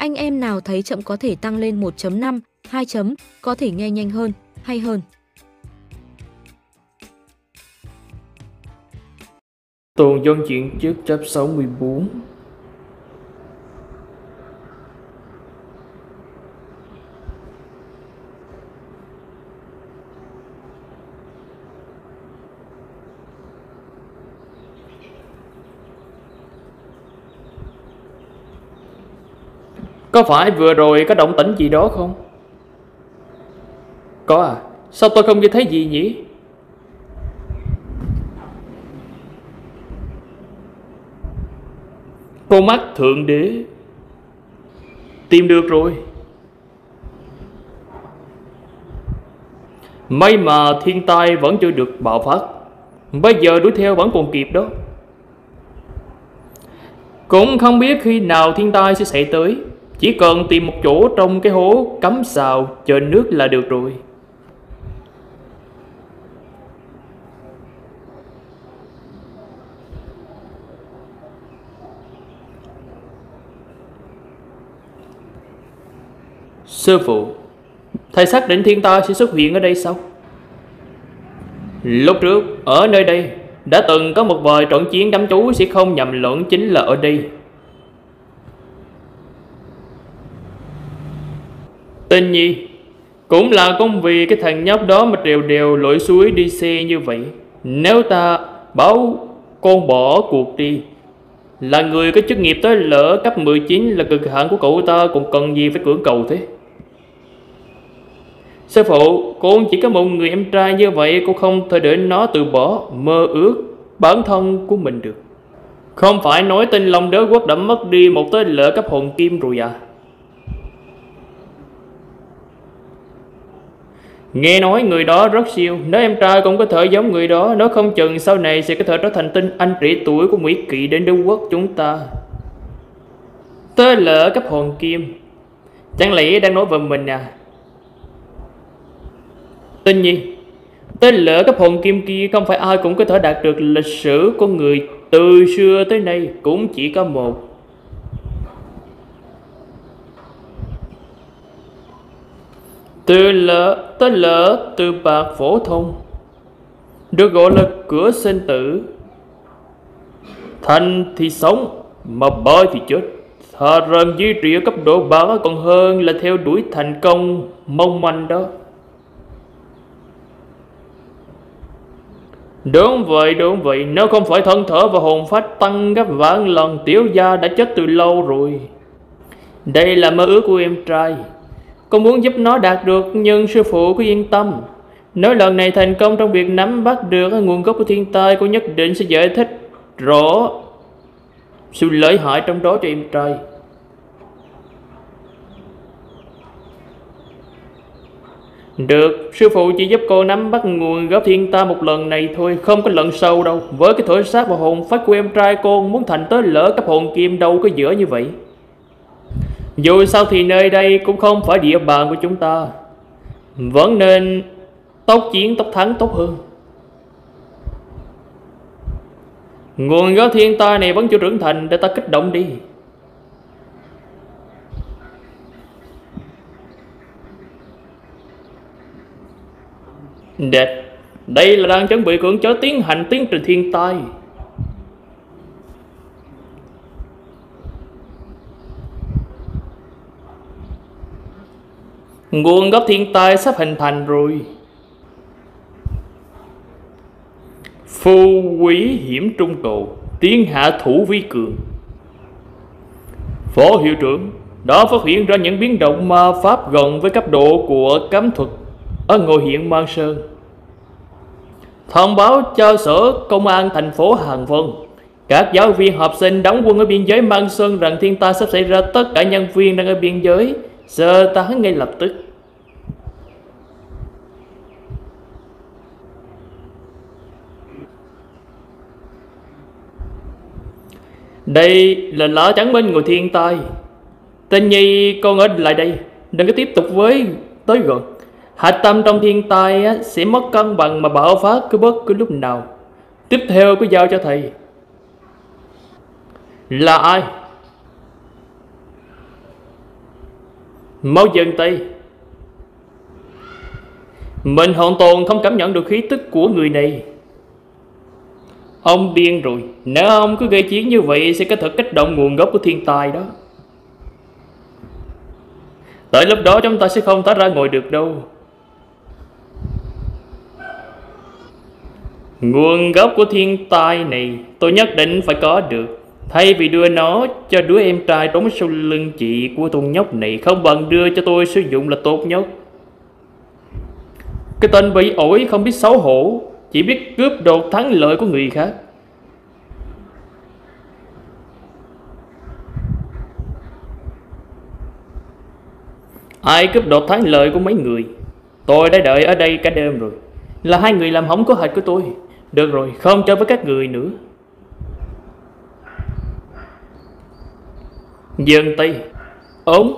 Anh em nào thấy chậm có thể tăng lên 1.5, 2 chấm, có thể nghe nhanh hơn, hay hơn. Tồn dân chuyển trước chấp 64 Có phải vừa rồi có động tĩnh gì đó không? Có à, sao tôi không nghe thấy gì nhỉ? Con mắt thượng đế. Tìm được rồi. May mà thiên tai vẫn chưa được bạo phát. Bây giờ đuổi theo vẫn còn kịp đó. Cũng không biết khi nào thiên tai sẽ xảy tới. Chỉ cần tìm một chỗ trong cái hố cắm xào chờ nước là được rồi. Sư phụ, Thầy xác định thiên tai sẽ xuất hiện ở đây sao? Lúc trước, Ở nơi đây, Đã từng có một vài trận chiến đám chú Sẽ không nhầm lẫn chính là ở đây. Tên nhi Cũng là công vì cái thằng nhóc đó Mà đều đều lội suối đi xe như vậy. Nếu ta báo con bỏ cuộc đi Là người có chức nghiệp tới lỡ cấp 19 Là cực hạn của cậu ta Còn cần gì phải cưỡng cầu thế? Sư phụ, con chỉ có một người em trai như vậy Cô không thể để nó từ bỏ Mơ ước bản thân của mình được. Không phải nói tên Long đế quốc đã mất đi Một tên lỡ cấp hồn kim rồi à? Nghe nói người đó rất siêu. Nếu em trai cũng có thể giống người đó Nó không chừng sau này sẽ có thể trở thành tinh anh trẻ tuổi của Mỹ kỳ đến đế quốc chúng ta. Tớ lỡ cấp hồn kim. Chẳng lẽ đang nói về mình à? Tin nhi Tên lỡ cấp hồn kim kia, không phải ai cũng có thể đạt được lịch sử của người từ xưa tới nay. Cũng chỉ có một. Từ lỡ tới lỡ từ bạc phổ thông. Được gọi là cửa sinh tử. Thành thì sống Mà bơi thì chết. Thà rằng duy trì ở cấp độ bạc còn hơn là theo đuổi thành công mong manh đó. Đúng vậy, đúng vậy, nếu không phải thân thở và hồn phách tăng gấp vạn lần tiểu gia đã chết từ lâu rồi. Đây là mơ ước của em trai. Con muốn giúp nó đạt được nhưng sư phụ cứ yên tâm. Nếu lần này thành công trong việc nắm bắt được nguồn gốc của thiên tai, cô nhất định sẽ giải thích rõ sự lợi hại trong đó cho em trai. Được, sư phụ chỉ giúp cô nắm bắt nguồn gốc thiên ta một lần này thôi, không có lần sau đâu. Với cái thổi sát và hồn phách của em trai cô muốn thành tới lỡ cấp hồn kim đâu có giữa như vậy. Dù sao thì nơi đây cũng không phải địa bàn của chúng ta. Vẫn nên tốc chiến tốc thắng tốt hơn. Nguồn gốc thiên tai này vẫn chưa trưởng thành để ta kích động đi. Đệt, đây là đang chuẩn bị cưỡng chế tiến hành tiến trình thiên tai. Nguồn gốc thiên tai sắp hình thành rồi. Phu quý hiểm trung cầu, tiến hạ thủ vi cường. Phó hiệu trưởng đã phát hiện ra những biến động ma pháp gần với cấp độ của cấm thuật ở ngôi hiện Mang Sơn thông báo cho sở công an thành phố Hàng Vân các giáo viên học sinh đóng quân ở biên giới Mang Sơn rằng thiên tai sắp xảy ra tất cả nhân viên đang ở biên giới sơ tán ngay lập tức Đây là lá trắng bên người thiên tai Tên Nhi con ở lại đây Đừng có tiếp tục với tới gần Hạch tâm trong thiên tai á, sẽ mất cân bằng mà bạo phát cứ bất cứ lúc nào. Tiếp theo cứ giao cho thầy. Là ai? Mau dừng tay. Mình hoàn toàn không cảm nhận được khí tức của người này. Ông điên rồi. Nếu ông cứ gây chiến như vậy, Sẽ có thể kích động nguồn gốc của thiên tai đó. Tới lúc đó, chúng ta sẽ không thoát ra ngồi được đâu. Nguồn gốc của thiên tai này, Tôi nhất định phải có được. Thay vì đưa nó cho đứa em trai trốn sau lưng chị của thùng nhóc này Không bằng đưa cho tôi sử dụng là tốt nhất. Cái tên bị ổi không biết xấu hổ Chỉ biết cướp đoạt thắng lợi của người khác. Ai cướp đoạt thắng lợi của mấy người? Tôi đã đợi ở đây cả đêm rồi. Là hai người làm hỏng có hạch của tôi. Được rồi, không chơi với các người nữa. Dương Tây ốm.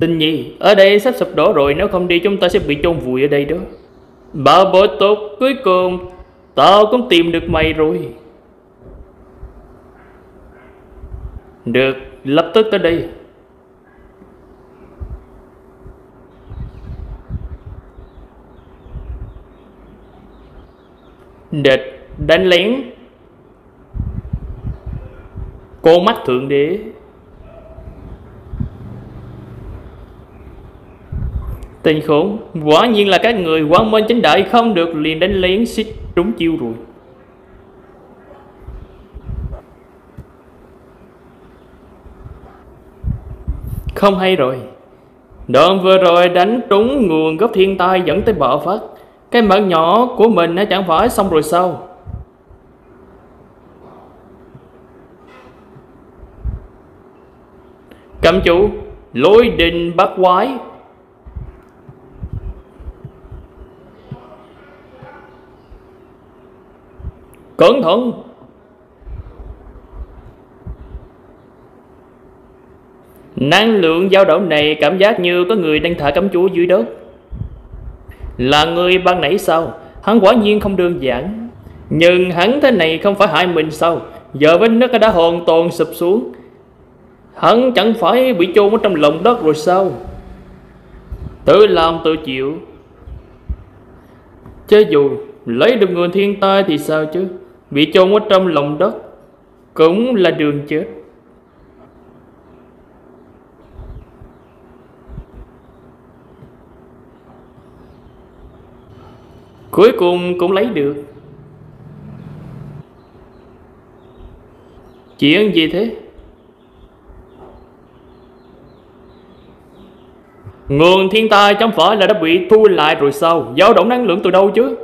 Tình nhi, Ở đây sắp sụp đổ rồi, Nếu không đi chúng ta sẽ bị chôn vùi ở đây đó. Bà bối tốt, Cuối cùng Tao cũng tìm được mày rồi. Được, Lập tức tới đây. Địch, đánh lén. Cô mắt thượng đế. Tình khốn Quả nhiên là các người quan minh chính đại Không được liền đánh lén xích trúng chiêu rồi. Không hay rồi. Đoạn vừa rồi đánh trúng nguồn gốc thiên tai dẫn tới bạo phát. Cái mạng nhỏ của mình nó chẳng phải xong rồi sao? Cầm chủ. Lối đình bắt quái. Cẩn thận. Năng lượng dao động này cảm giác như có người đang thả cắm chúa dưới đất. Là người ban nãy sao? Hắn quả nhiên không đơn giản. Nhưng hắn thế này không phải hại mình sao? Giờ với nước đã hoàn toàn sụp xuống. Hắn chẳng phải bị chôn ở trong lòng đất rồi sao? Tự làm tự chịu. Chứ dù lấy được người thiên tai thì sao chứ? Bị chôn ở trong lòng đất, Cũng là đường chết. Cuối cùng cũng lấy được. Chuyện gì thế. Nguồn thiên tai chẳng phải là đã bị thu lại rồi sao? Dao động năng lượng từ đâu chứ?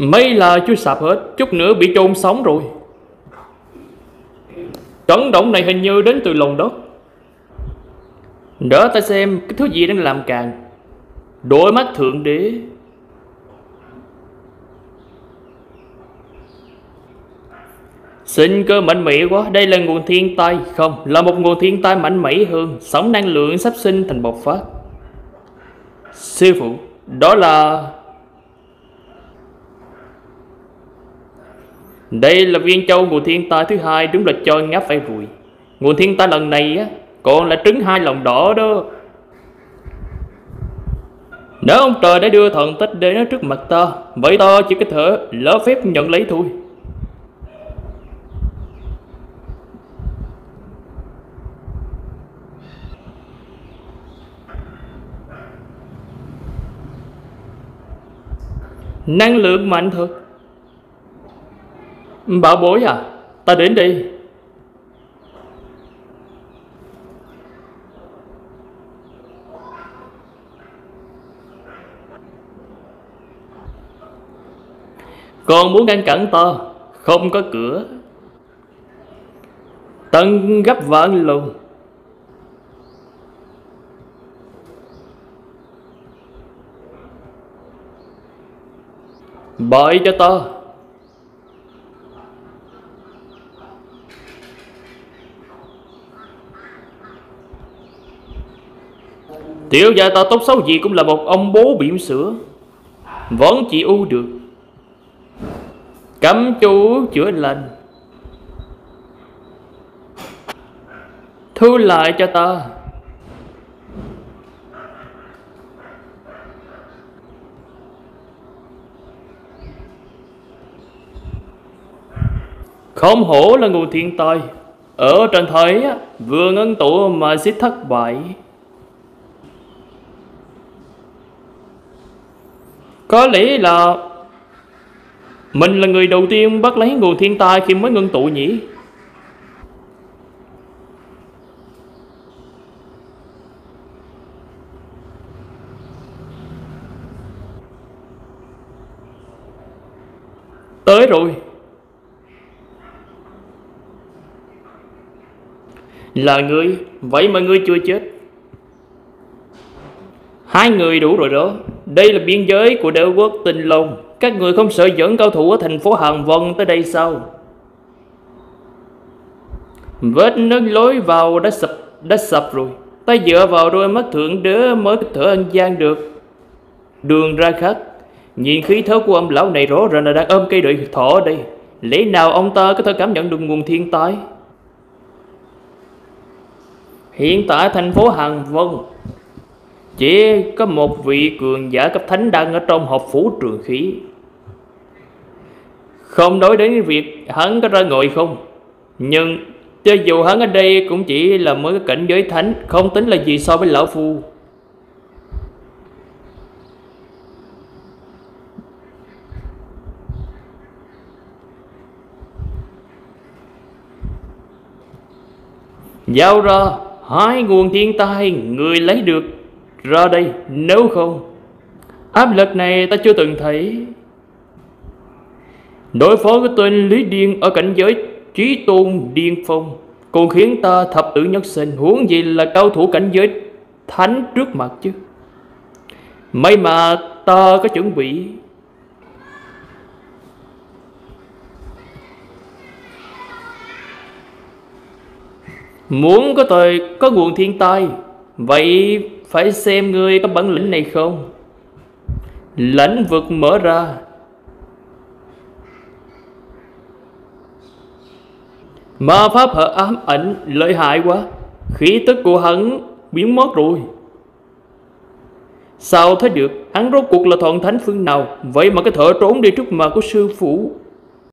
Mấy là chưa sạp hết, Chút nữa bị chôn sống rồi. Chấn động này hình như đến từ lòng đất. Đỡ ta xem cái thứ gì đang làm càng. Đôi mắt thượng đế. Sinh cơ mạnh mẽ quá, Đây là nguồn thiên tai. Không, Là một nguồn thiên tai mạnh mẽ hơn. Sóng năng lượng sắp sinh thành bộc phát. Sư phụ, Đó là Đây là viên châu nguồn thiên tai thứ hai Đúng là cho ngáp phải rùi Nguồn thiên tai lần này á, Còn là trứng hai lòng đỏ đó. Nếu ông trời đã đưa thần tích đến trước mặt ta, Vậy ta chỉ có thể lỡ phép nhận lấy thôi. Năng lượng mạnh thật. Ừ, bảo bối à? Ta đến đi Còn muốn ngăn cản ta, Không có cửa. Tân gấp vạn lùng Bởi cho ta. Tiểu gia ta tốt xấu gì cũng là một ông bố bỉm sữa. Vẫn chỉ u được. Cấm chú chữa lành. Thu lại cho ta. Không hổ là nguồn thiên tài Ở trần thế vừa ngân tụ mà xích thất bại. Có lẽ là Mình là người đầu tiên bắt lấy nguồn thiên tai khi mới ngưng tụ nhỉ? Tới rồi. Là ngươi Vậy mà ngươi chưa chết. Hai người đủ rồi đó. Đây là biên giới của đế quốc tinh long. Các người không sợ dẫn cao thủ ở thành phố Hàng Vân tới đây sao? Vết nứt lối vào đã sập đã sập rồi. Ta dựa vào đôi mắt thượng đế mới có thể gian được. Đường ra khác. Nhìn khí thế của ông lão này rõ ràng là đang ôm cây đợi thỏ ở đây. Lẽ nào ông ta có thể cảm nhận được nguồn thiên tai? Hiện tại thành phố Hàng Vân chỉ có một vị cường giả cấp thánh đang ở trong hộp phủ trường khí. Không nói đến việc hắn có ra ngồi không, Nhưng cho dù hắn ở đây cũng chỉ là mới cảnh giới thánh, Không tính là gì so với lão phu. Giao ra hai nguồn thiên tai, người lấy được ra đây, nếu không áp lực này ta chưa từng thấy. Đối phó với tên lý điên ở cảnh giới trí tôn điên phong còn khiến ta thập tử nhất sinh, huống gì là cao thủ cảnh giới thánh trước mặt chứ? May mà ta có chuẩn bị. Muốn có thời có nguồn thiên tai, Vậy phải xem ngươi có bản lĩnh này không? Lãnh vực mở ra. Ma pháp hở ám ảnh lợi hại quá. Khí tức của hắn biến mất rồi. Sao thấy được? Hắn rốt cuộc là thần thánh phương nào? Vậy mà cái thợ trốn đi trước mặt của sư phụ.